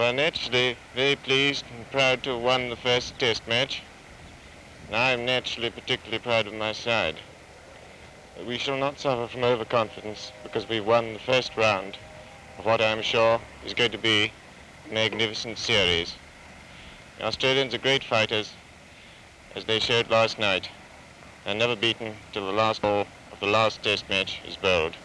Well, naturally, very pleased and proud to have won the first test match. And I'm naturally particularly proud of my side. We shall not suffer from overconfidence because we've won the first round of what I'm sure is going to be a magnificent series. The Australians are great fighters, as they showed last night, and never beaten till the last ball of the last test match is bowled.